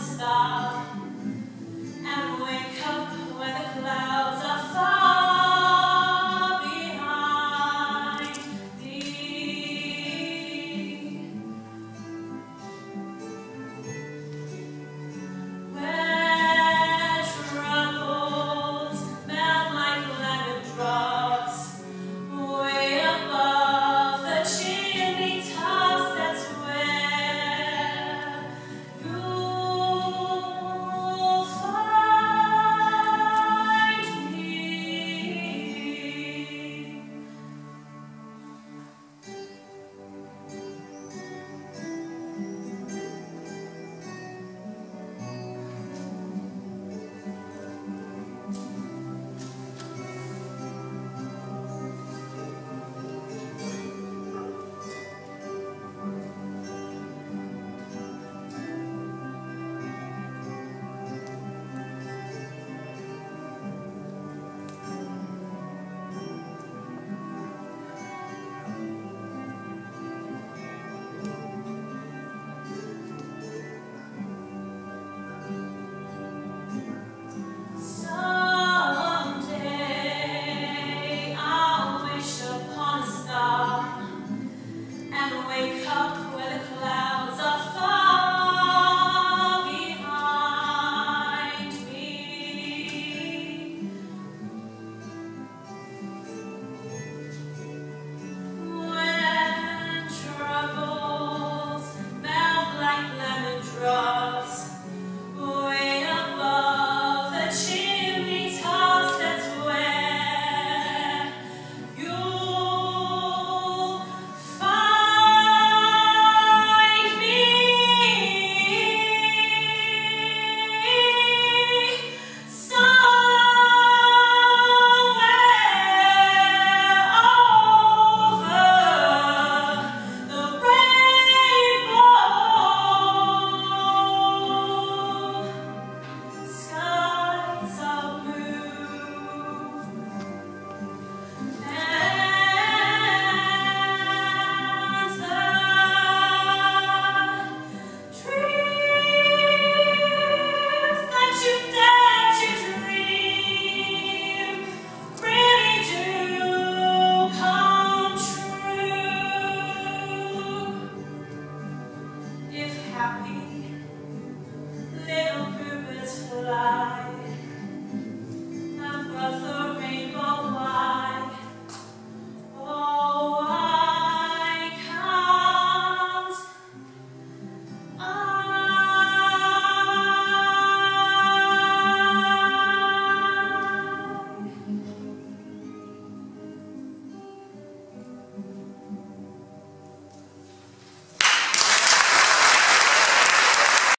Stop.